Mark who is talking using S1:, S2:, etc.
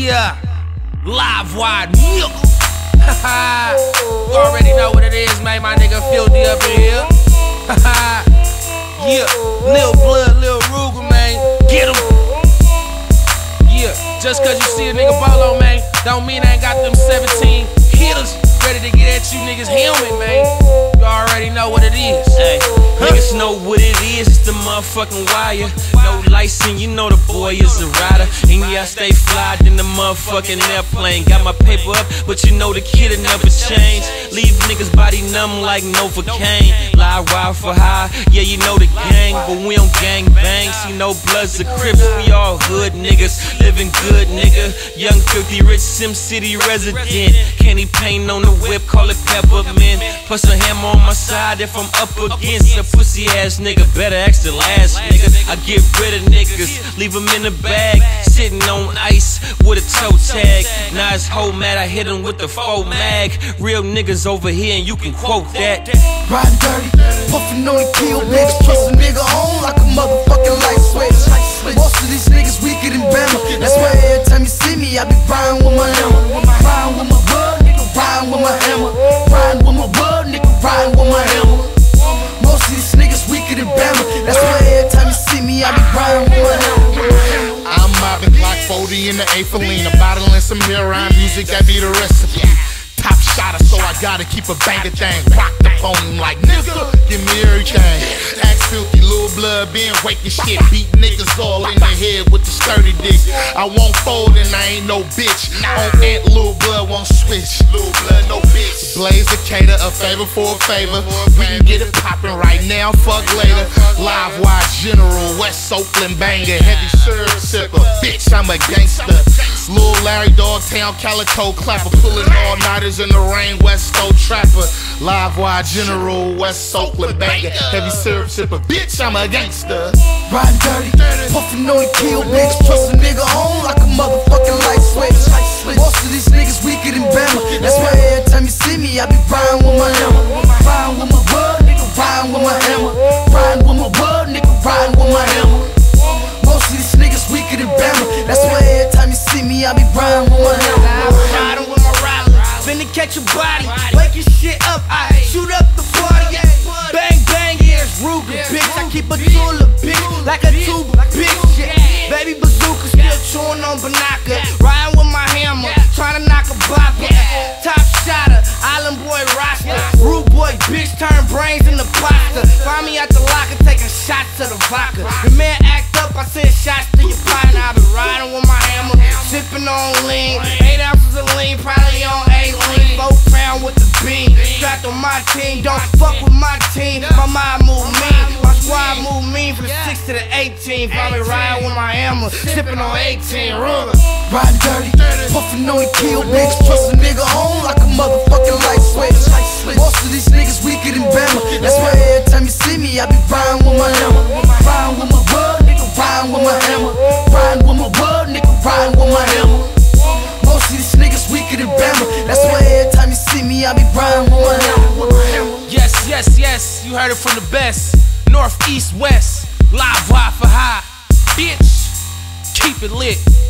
S1: Yeah, Livewire milk. you already know what it is, man. My nigga Philthy up in here. yeah, Lil Blood, Lil Ruger, man. Get him. Yeah, just cause you see a nigga bolo, man, don't mean I ain't got them 17 hitters ready to get at you niggas helmet, man. Know what it is,
S2: it's the motherfucking wire. No license, you know the boy is a rider. And yeah, I stay fly in the motherfucking airplane. Got my paper up, but you know the kid will never change. Leave numb like Novocaine. Lie wild for high, yeah, you know the gang, but we don't gang bang. See no bloods or crips, we all hood niggas. Living good, nigga. Young, Philthy, rich Sem City resident. Candy paint on the whip, call it peppermint. Plus a hammer on my side if I'm up against a pussy ass nigga. Better ask the last nigga. I get rid of niggas, leave them in the bag. Sitting on ice with a toe tag. Now it's whole mad, I hit him with the faux mag. Real niggas over here and you can quote that.
S3: Riding dirty, puffing on the kill, bitch. Trust a nigga on like a motherfucking light switch. Most of these niggas weaker than Bama. That's why every time you see me, I be riding with
S4: 40 in the Aphelina, bottling some Miran music, that be the recipe. Top shotter, so I gotta keep a banger thing. Rock the phone like nigga, give me everything. Axe Philthy, Lil Blood, been waking shit. Beat niggas all in the head with the sturdy dick. I won't fold and I ain't no bitch. On ant, Lil Blood won't switch. Lil Blood, no bitch. Blaze a cater, a favor for a favor. We can get it poppin' right now, fuck later. Livewire general, West Oakland banger, heavy serve sipper. I'm a gangster. Lil Larry Dogtown Calico clapper, pulling all nighters in the rain, West Coast trapper. Livewire general, West Oakland banger, heavy syrup sipper. Bitch, I'm a gangster.
S3: Riding dirty, puffing on the kill, bitch. Trust a nigga
S1: finna catch a body, wake your shit up, I shoot up the party. Bang bang, yeah, it's Ruger, bitch. I keep a tool of bitch, like a tuba, bitch. Yeah. Baby bazooka, still chewing on banaka. Riding with my hammer, trying to knock a bopper. Top shotter, island boy roster. Rude boy, bitch, turn brains into pasta. Find me at the locker, taking shots to the vodka. The man act up, I send shots to your partner. I been riding with my hammer, sipping on lean. On my team, don't fuck with my team. My mind move mean, my squad move mean from the 6 to the 18. Find me riding with my hammer, sipping on 18. Ruler.
S3: Riding dirty, puffing on the kill, bitch. Trust a nigga on like a motherfucking light switch. Most of these niggas weaker than Bama. That's why every time you see me, I be riding with my hammer. Riding with my blood, nigga, riding with my hammer.
S1: You heard it from the best. North, east, west, live, wide for high. Bitch, keep it lit.